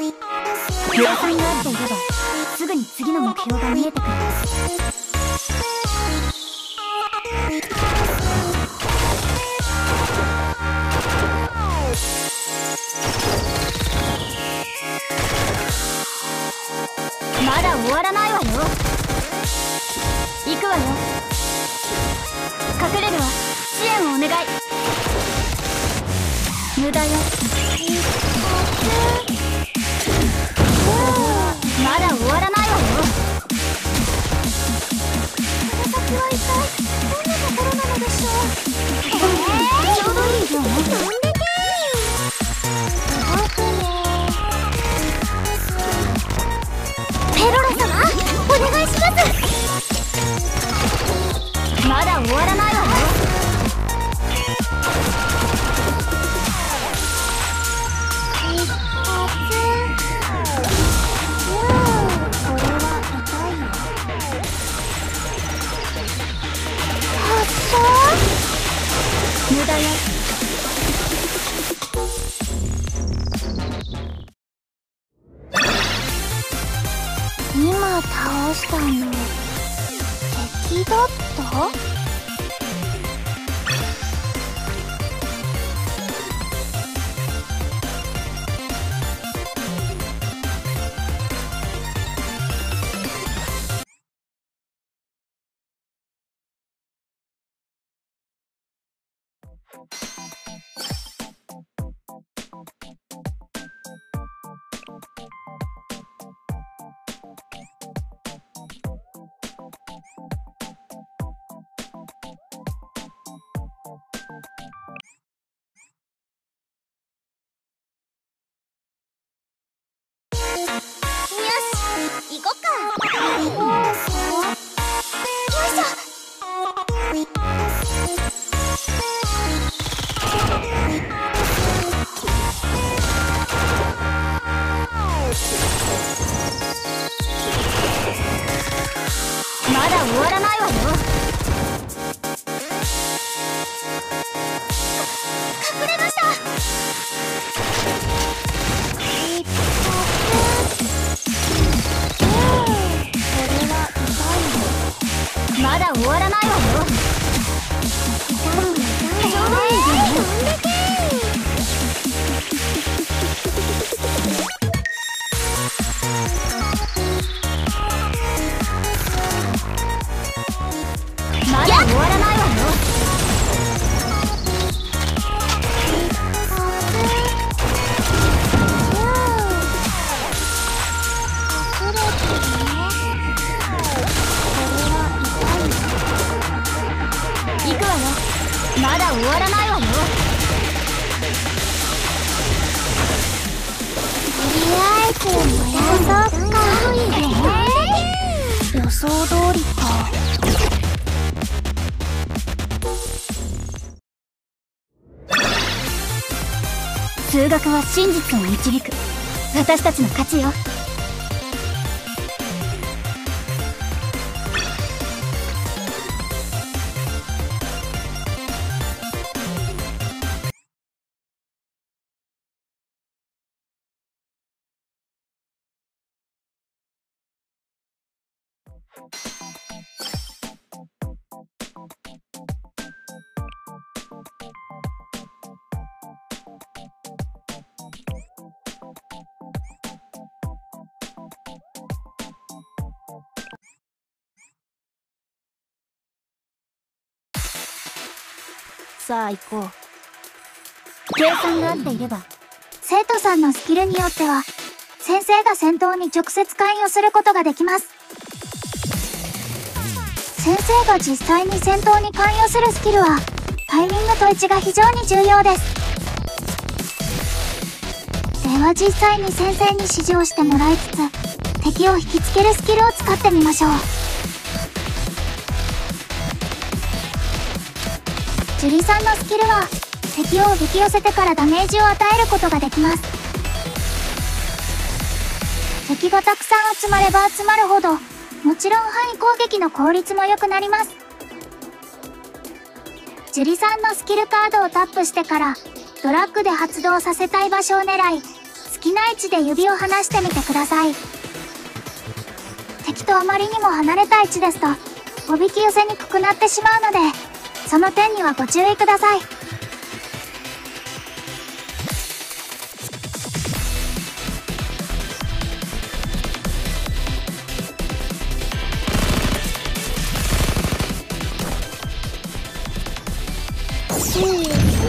計算が合っていればすぐに次の目標が見えてくるまだ終わらないわよ。行くわよ。隠れるわ。支援をお願い。無駄よ。予想通りか数学は真実を導く。私たちの勝ちよ。さあ行こう計算が合っていれば生徒さんのスキルによっては、先生が戦闘に直接関与することができます。先生が実際に戦闘に関与するスキルは、タイミングと位置が非常に重要です。では実際に先生に指示をしてもらいつつ、敵を引きつけるスキルを使ってみましょう。ジュリさんのスキルは、敵をおびき寄せてからダメージを与えることができます。敵がたくさん集まれば集まるほど、もちろん範囲攻撃の効率も良くなります。ジュリさんのスキルカードをタップしてから、ドラッグで発動させたい場所を狙い、好きな位置で指を離してみてください敵とあまりにも離れた位置ですとおびき寄せにくくなってしまうのでその点にはご注意ください。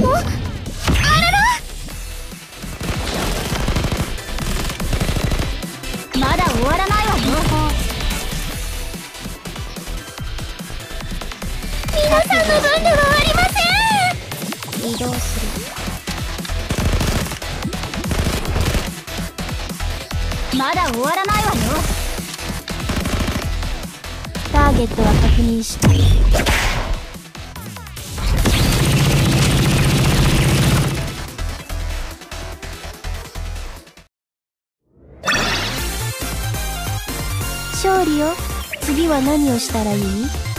おっ次は何をしたらいい？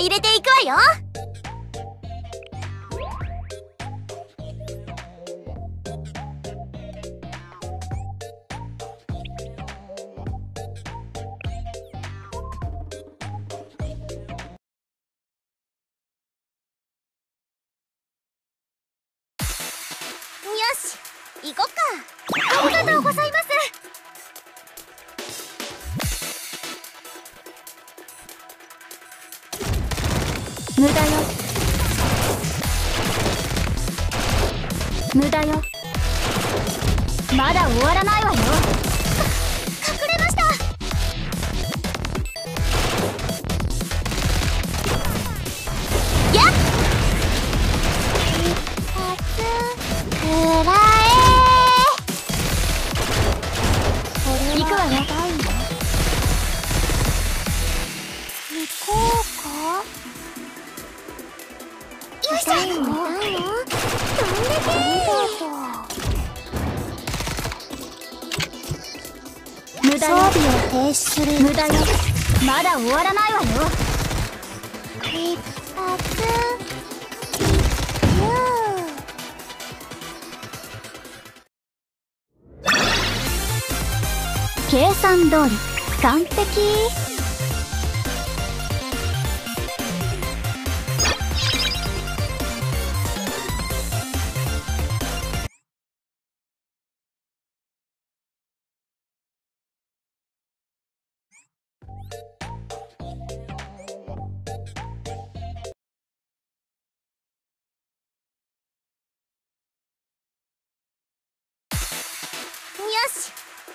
入れていくわよ。よし行こっか。ありがとうございます。無駄よ。まだ終わらないわよ。隠れました。やっ。停止する無駄よまだ終わらないわよ。一発。計算通り。完璧？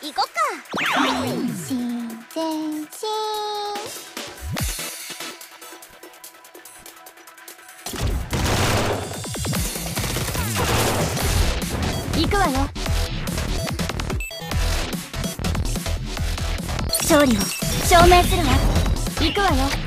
行こっか。前進前進行くわよ。勝利を証明するわ。行くわよ。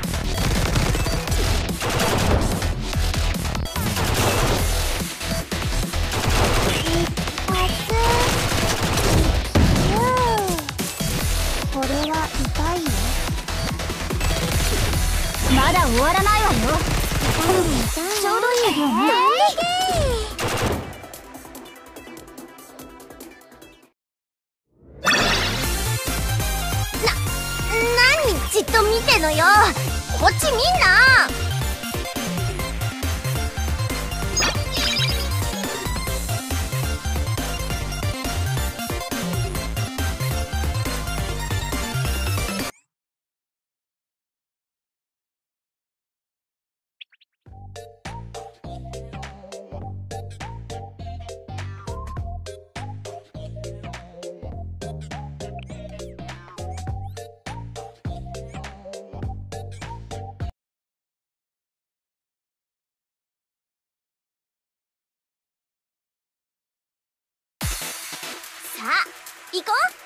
行こう。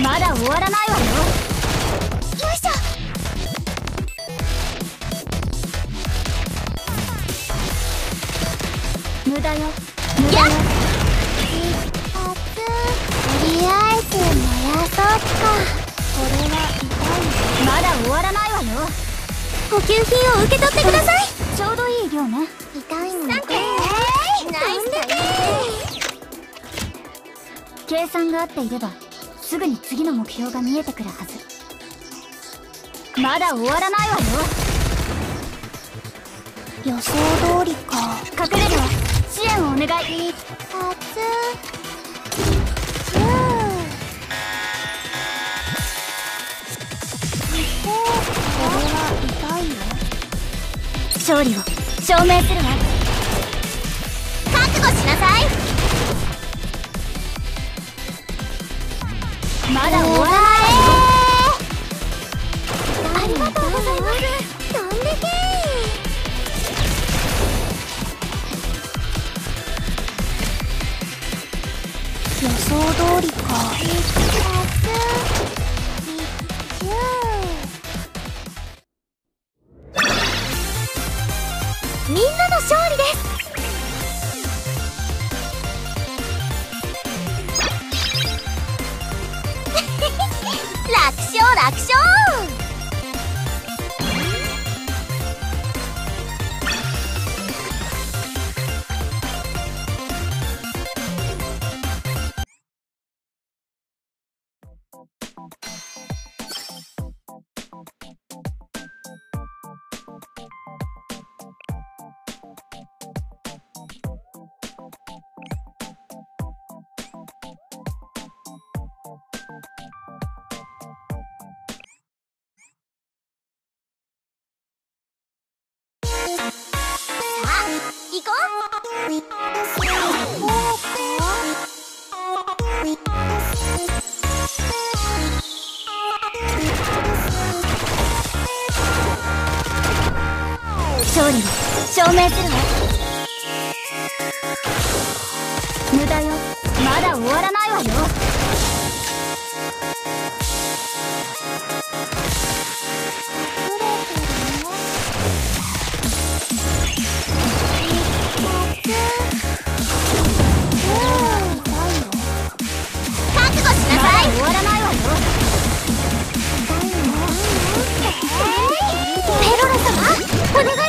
まだ終わらないわよ。よいしょ。無駄よ。補給品を受け取ってください。ちょうどいい量ね。痛いのでナイスだね。計算が合っていればすぐに次の目標が見えてくるはず。まだ終わらないわよ。予想通りか。隠れるわ。支援をお願い。一勝利を証明するわ。覚悟しなさい。まだ終わらない。ありがとうございます。どんだけ予想通りか。楽勝楽勝証明するわ。無駄よ。まだ終わらないわよ。覚悟しなまさいだ終わらないわよ。ペロロ様お願い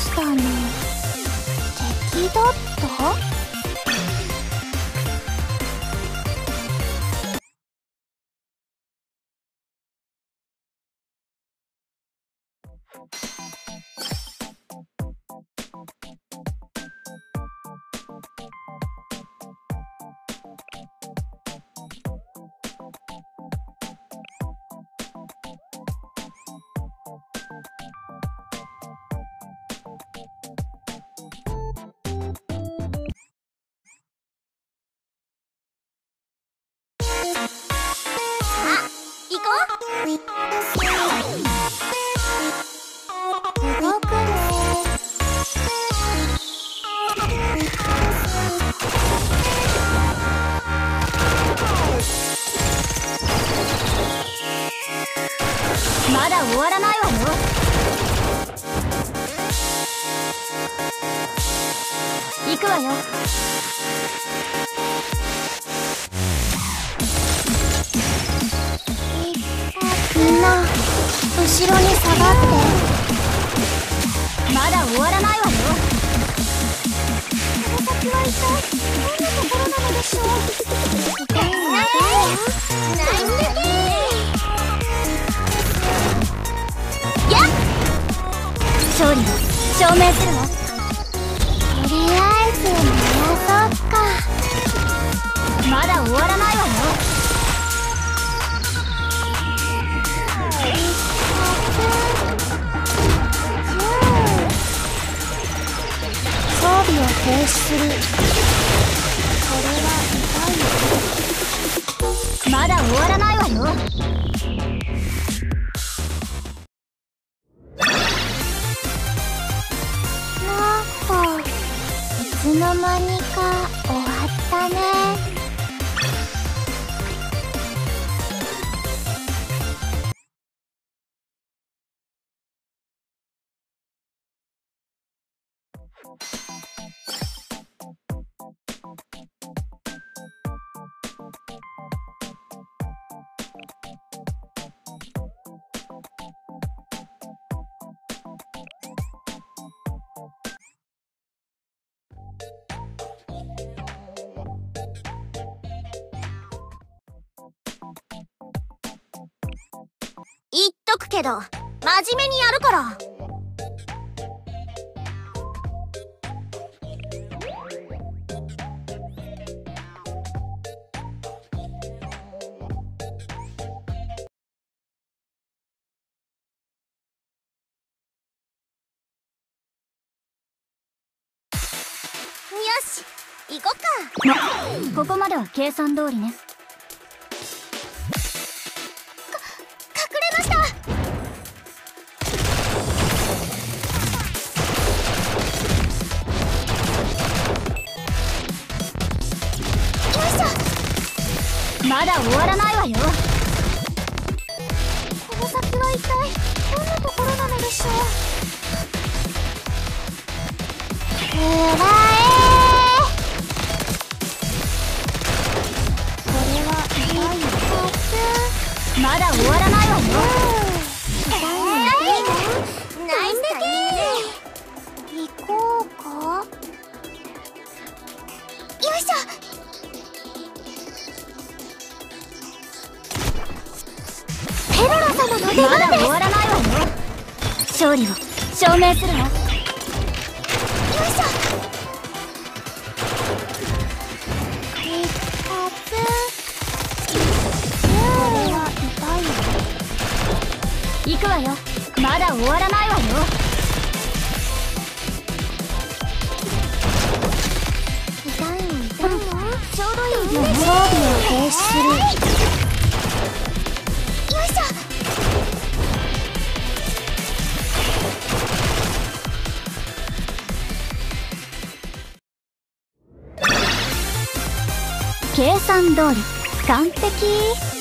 したの。敵だった？終わらないわよ。行くわよ。みんな後ろに下がって。まだ終わらないわよ。この先は一体どんなところなのでしょう、勝利を証明するわとりあえず燃やそうかまだ終わらないわよ。装備を停止する。これは痛いよ。まだ終わらないわよ。つの間にか終わったね。けど真面目にやるから。よし行こっか。ここまでは計算通りね。終わらないわよ。この先は一体どんなところなのでしょう。くらまだ終わらないわよ。勝利を証明するわ。よいしょ。は痛いよ行くわよ。まだ終わらないわよ。痛いいのちょうどいい装備を停止する通り完璧。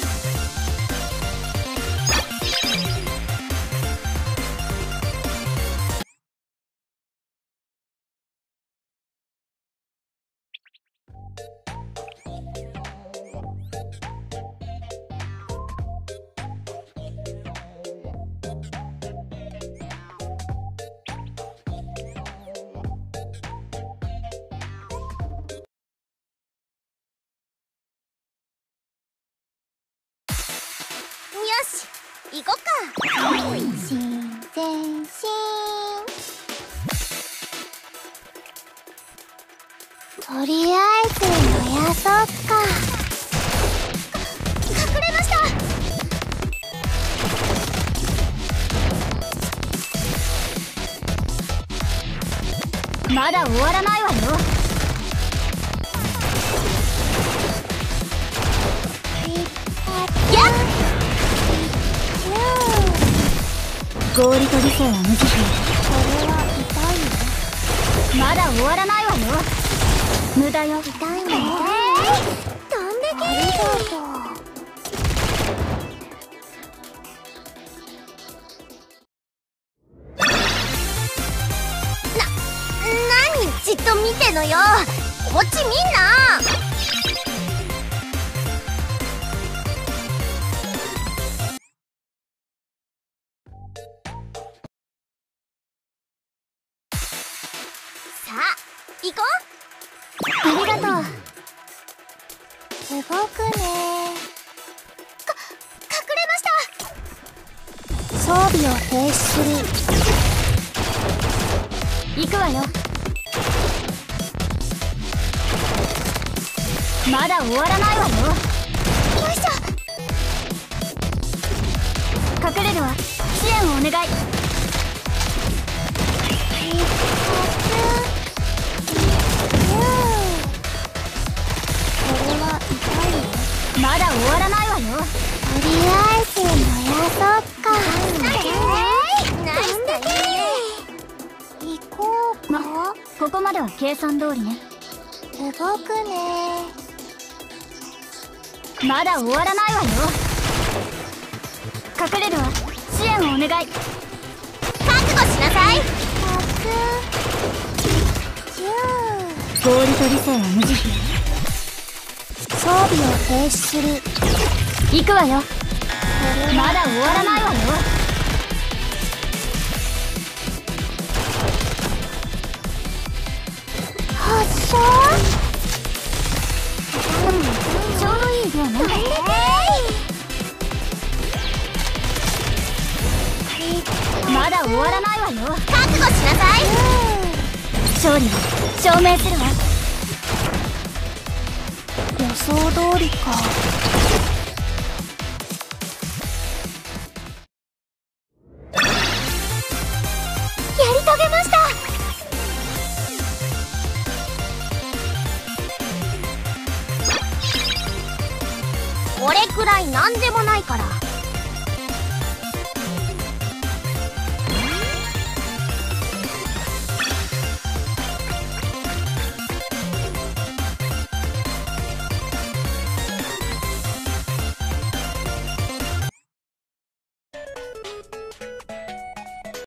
し行こっか。新前進とりあえず燃やそうか。隠れました。まだ終わらないわよ合理と理性は無慈悲これは痛いよまだ終わらないわよ無駄よ。痛いの痛い飛んでありがとう何じっと見てのよ。こっち見んな。動くねか隠れました装備を停止する。行くわよ。まだ終わらないわよよいしょ。隠れるわ。支援をお願い。まだ終わらないわよ。とりあえず燃やそっか。ナイスだね行こう。か、まここまでは計算通りね。動くね。まだ終わらないわよ。隠れるわ。支援をお願い。覚悟しなさい。100 10合理と理性は無慈装備を停止する。悲行くわよ。まだ終わらないわよ。発射ちょうどいい量ね。まだ終わらないわよ。覚悟しなさい。勝利を証明するわ。予想通りか。やり遂げました。これくらい何でもないから。